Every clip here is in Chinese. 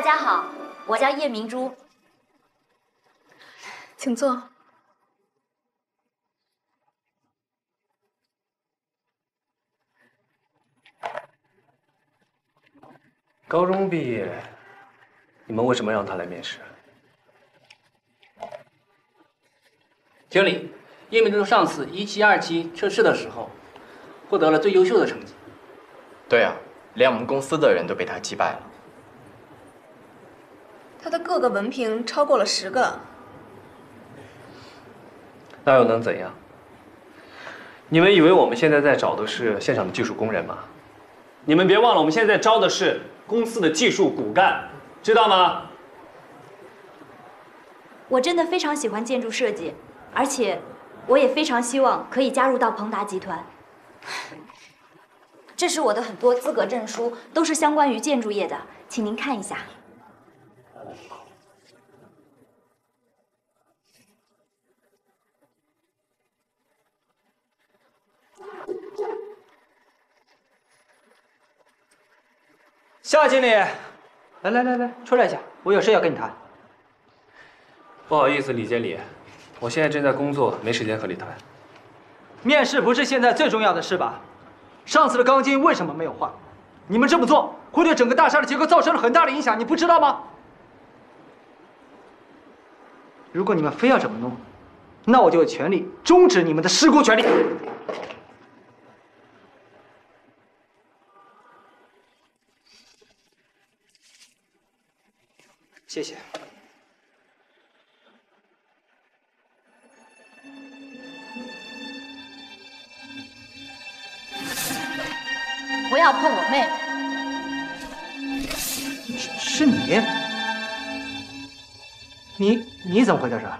大家好，我叫叶明珠，请坐。高中毕业，你们为什么让他来面试？经理，叶明珠上次一期、二期测试的时候，获得了最优秀的成绩。对啊，连我们公司的人都被他击败了。他的各个文凭超过了十个，那又能怎样？你们以为我们现在在找的是现场的技术工人吗？你们别忘了，我们现在招的是公司的技术骨干，知道吗？我真的非常喜欢建筑设计，而且我也非常希望可以加入到鹏达集团。这是我的很多资格证书，都是相关于建筑业的，请您看一下。夏经理，来来来来，出来一下，我有事要跟你谈。不好意思，李经理，我现在正在工作，没时间和你谈。面试不是现在最重要的事吧？上次的钢筋为什么没有换？你们这么做会对整个大厦的结构造成了很大的影响，你不知道吗？如果你们非要这么弄，那我就有权利终止你们的施工权利。谢谢。不要碰我妹妹！是是你？你你怎么会在这儿？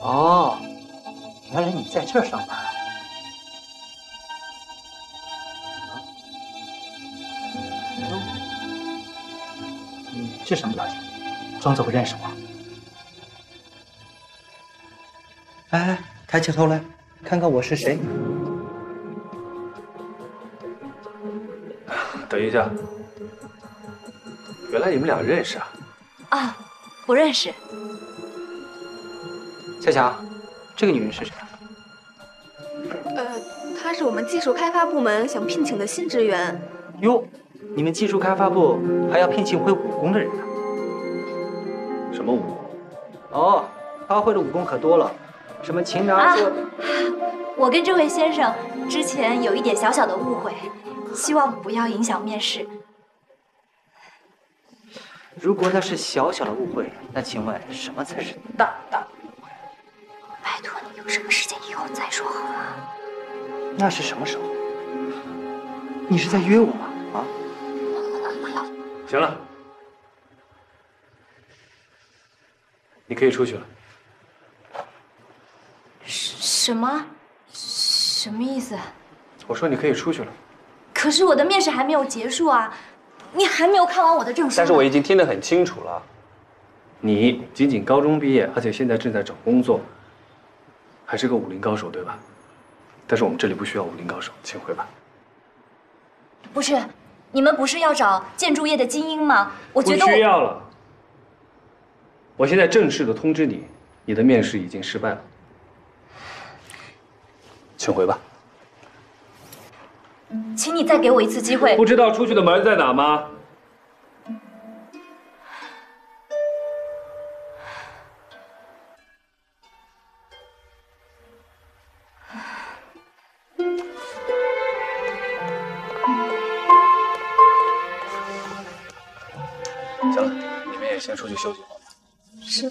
哦，原来你在这儿上班。你这什么表情？装作不认识我？哎，抬起头来，看看我是谁。等一下，原来你们俩认识啊？啊，不认识。夏夏，这个女人是谁？呃，她是我们技术开发部门想聘请的新职员。哟，你们技术开发部还要聘请会武功的人呢？什么武功？哦，他会的武功可多了，什么擒拿术。我跟这位先生之前有一点小小的误会，希望不要影响面试。如果那是小小的误会，那请问什么才是大大的误会？拜托你有什么事情以后再说好吗？那是什么时候？你是在约我吗？啊？行了，你可以出去了。什么？什么意思？我说你可以出去了。可是我的面试还没有结束啊，你还没有看完我的证书。但是我已经听得很清楚了，你仅仅高中毕业，而且现在正在找工作，还是个武林高手，对吧？但是我们这里不需要武林高手，请回吧。不是，你们不是要找建筑业的精英吗？我觉得不需要了。我现在正式的通知你，你的面试已经失败了，请回吧。请你再给我一次机会。不知道出去的门在哪吗？行了，你们也先出去休息会儿。是。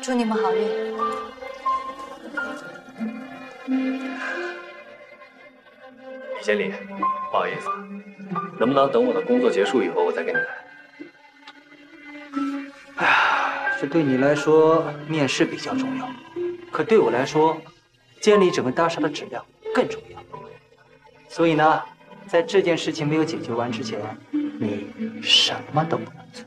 祝你们好运。李经理，不好意思，能不能等我的工作结束以后我再跟你谈？哎呀，这对你来说面试比较重要，可对我来说，建立整个大厦的质量更重要。所以呢，在这件事情没有解决完之前，你什么都不能做。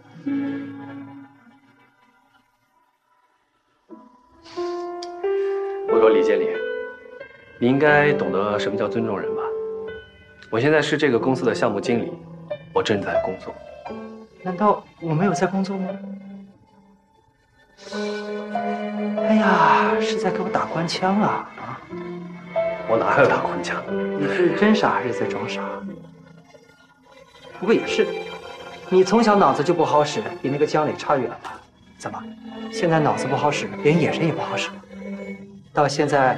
我说李经理，你应该懂得什么叫尊重人吧？我现在是这个公司的项目经理，我正在工作。难道我没有在工作吗？哎呀，是在给我打官腔啊！啊，我哪有打官腔？你是真傻还是在装傻？不过也是，你从小脑子就不好使，比那个江磊差远了。怎么，现在脑子不好使，连眼神也不好使？到现在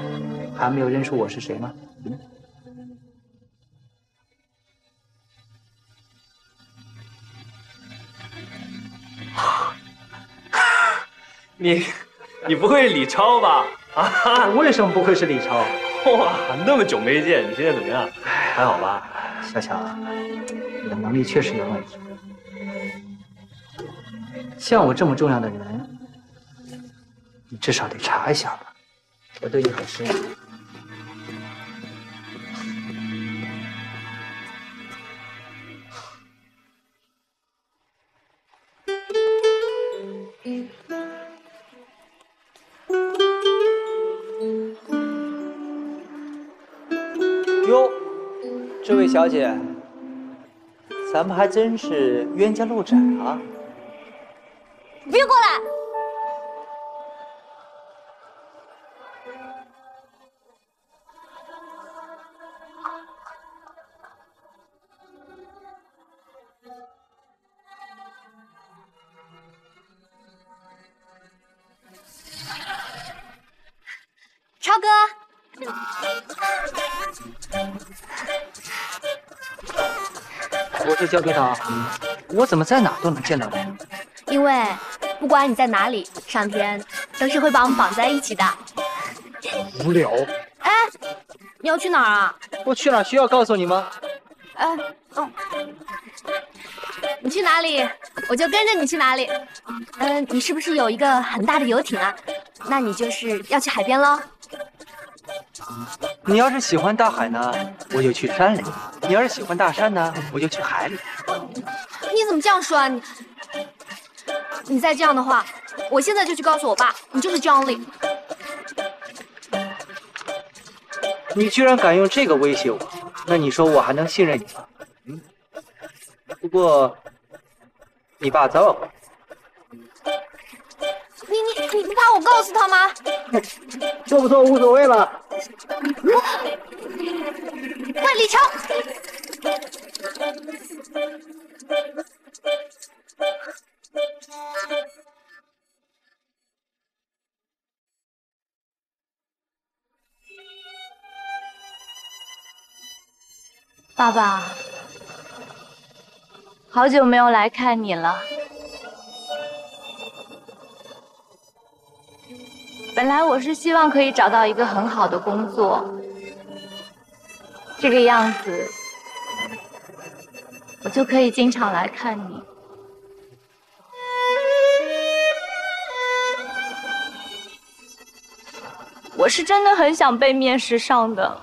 还没有认出我是谁吗？嗯。你，你不会是李超吧？啊，为什么不会是李超？哇，那么久没见，你现在怎么样？还好吧？小小，你的能力确实有问题。像我这么重要的人，你至少得查一下吧。我对你很失望。哟，这位小姐，咱们还真是冤家路窄啊！别过来！我是交给他，我怎么在哪都能见到你？因为不管你在哪里，上天都是会把我们绑在一起的。无聊。哎，你要去哪儿啊？我去哪儿需要告诉你吗？哎，嗯，你去哪里，我就跟着你去哪里。嗯，你是不是有一个很大的游艇啊？那你就是要去海边喽。你要是喜欢大海呢，我就去山里；你要是喜欢大山呢，我就去海里。你怎么这样说啊？你，你再这样的话，我现在就去告诉我爸，你就是张丽。你居然敢用这个威胁我，那你说我还能信任你吗？嗯。不过，你爸这么你你你不怕我告诉他吗？做不做无所谓了。喂，李超！爸爸，好久没有来看你了。本来我是希望可以找到一个很好的工作，这个样子我就可以经常来看你。我是真的很想被面试上的。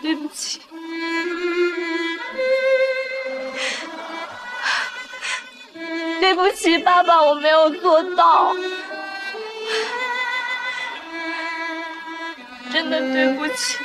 对不起。对不起，爸爸，我没有做到，真的对不起。